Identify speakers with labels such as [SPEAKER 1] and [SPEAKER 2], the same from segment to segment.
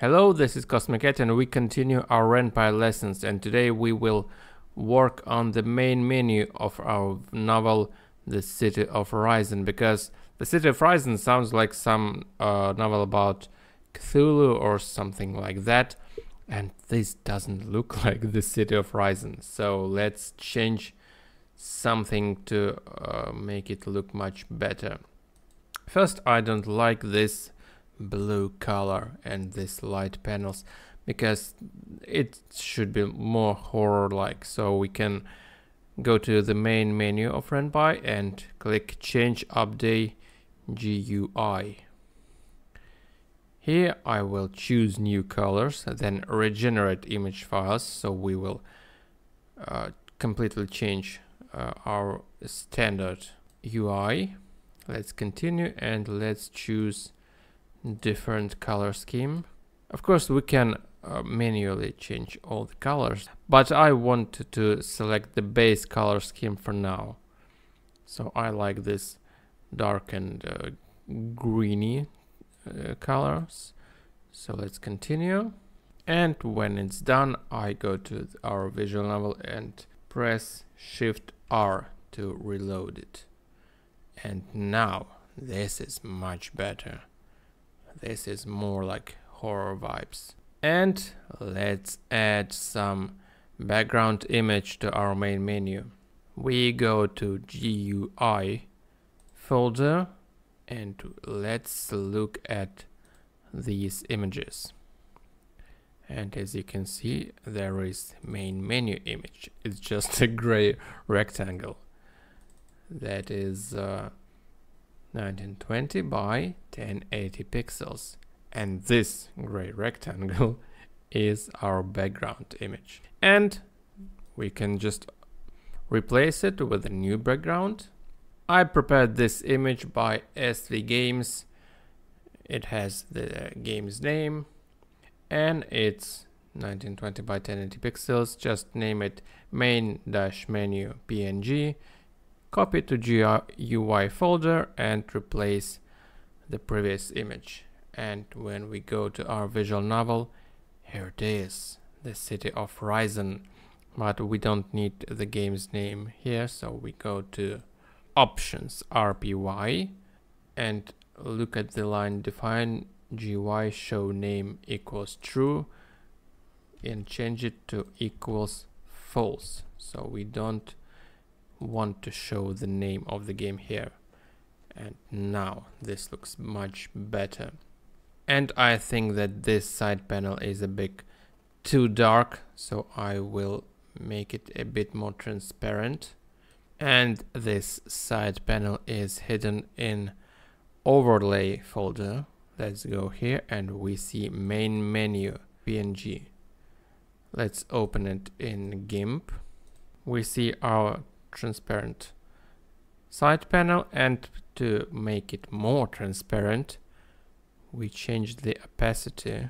[SPEAKER 1] Hello, this is Kosmo Cat and we continue our Ren'Py lessons and today we will work on the main menu of our novel The City of Horizon because The City of Horizon sounds like some uh, novel about Cthulhu or something like that and this doesn't look like The City of Horizon so let's change something to uh, make it look much better. First I don't like this blue color and these light panels because it should be more horror like so we can go to the main menu of Ren'Py and click change update GUI here I will choose new colors then regenerate image files. So we will uh, completely change uh, our standard UI let's continue and let's choose different color scheme. Of course, we can uh, manually change all the colors, but I want to select the base color scheme for now. So I like this dark and uh, greeny uh, colors. So let's continue. And when it's done, I go to our visual novel and press Shift R to reload it. And now this is much better. This is more like horror vibes. And let's add some background image to our main menu. We go to GUI folder and let's look at these images. And as you can see, there is main menu image. It's just a gray rectangle. That is uh, 1920 by 1080 pixels. And this gray rectangle is our background image. And we can just replace it with a new background. I prepared this image by SV Games. It has the game's name. And it's 1920 by 1080 pixels. Just name it main dash menu png copy to GUI folder and replace the previous image. And when we go to our visual novel, here it is, the city of Horizon. But we don't need the game's name here, so we go to options RPY and look at the line define GUI show name equals true and change it to equals false. So we don't want to show the name of the game here. And now this looks much better. And I think that this side panel is a bit too dark so I will make it a bit more transparent. And this side panel is hidden in overlay folder. Let's go here and we see main menu png let's open it in gimp. We see our transparent side panel and to make it more transparent we change the opacity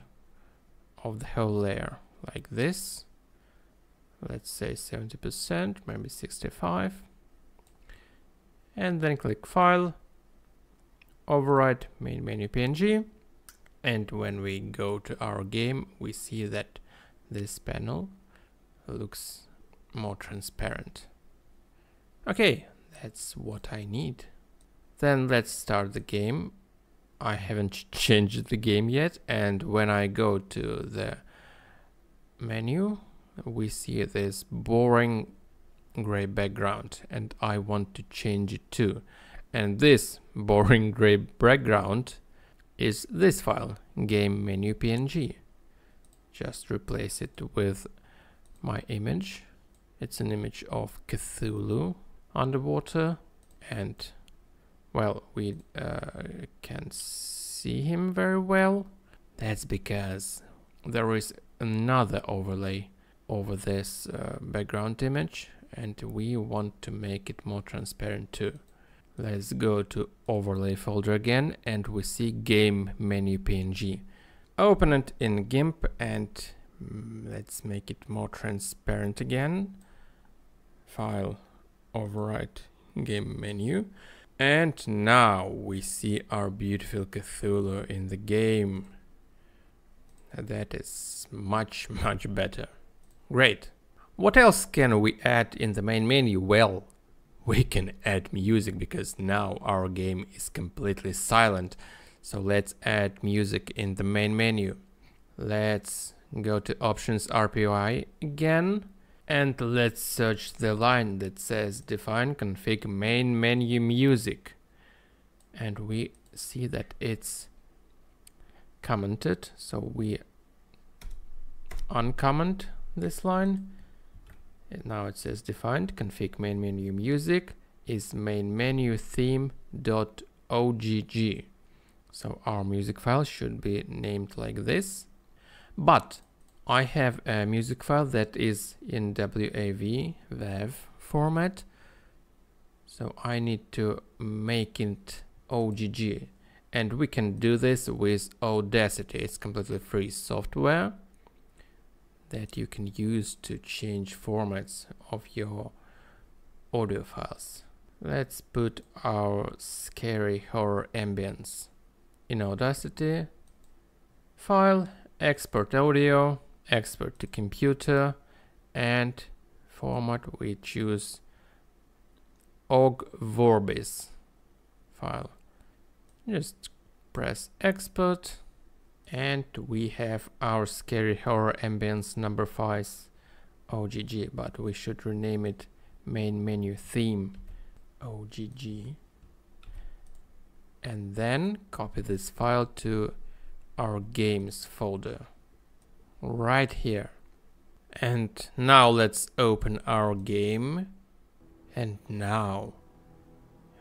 [SPEAKER 1] of the whole layer like this. Let's say 70% maybe 65 and then click file override main menu png and when we go to our game we see that this panel looks more transparent Okay, that's what I need. Then let's start the game. I haven't changed the game yet and when I go to the menu we see this boring gray background and I want to change it too. And this boring gray background is this file, game menu png. Just replace it with my image. It's an image of Cthulhu underwater and well we uh, can see him very well. That's because there is another overlay over this uh, background image and we want to make it more transparent too. Let's go to overlay folder again and we see game menu png open it in gimp and mm, let's make it more transparent again. File override game menu. And now we see our beautiful Cthulhu in the game. That is much, much better. Great. What else can we add in the main menu? Well, we can add music because now our game is completely silent. So let's add music in the main menu. Let's go to options RPY again and let's search the line that says define config main menu music. And we see that it's commented. So we uncomment this line. And now it says defined config main menu music is main menu theme dot ogg so our music file should be named like this. But I have a music file that is in WAV WAV format so I need to make it OGG and we can do this with Audacity. It's completely free software that you can use to change formats of your audio files. Let's put our scary horror ambience in Audacity, file, export audio, export to computer, and format we choose ogg vorbis file. Just press export and we have our scary horror ambience number 5 OGG but we should rename it main menu theme OGG and then copy this file to our games folder right here and now let's open our game and now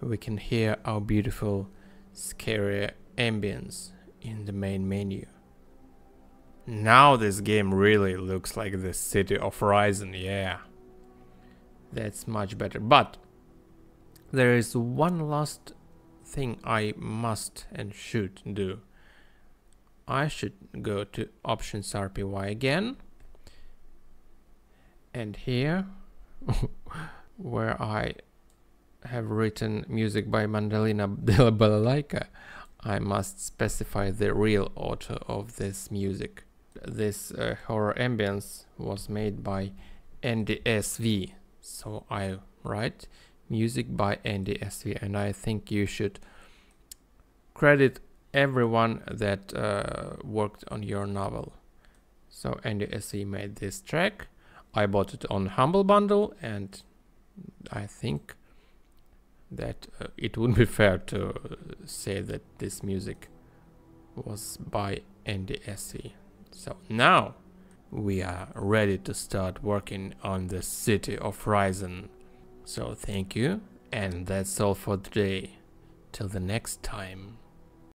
[SPEAKER 1] we can hear our beautiful scary ambience in the main menu. Now this game really looks like the city of Horizon, yeah. That's much better. But there is one last thing I must and should do. I should go to options RPY again. And here, where I have written music by Mandalina della Balalaika, I must specify the real author of this music. This uh, horror ambience was made by NDSV, so I write music by NDSV and I think you should credit everyone that uh, worked on your novel. So NDSV made this track. I bought it on Humble Bundle and I think that uh, it would be fair to say that this music was by NDSV. So now we are ready to start working on the city of Horizon. So thank you and that's all for today. Till the next time.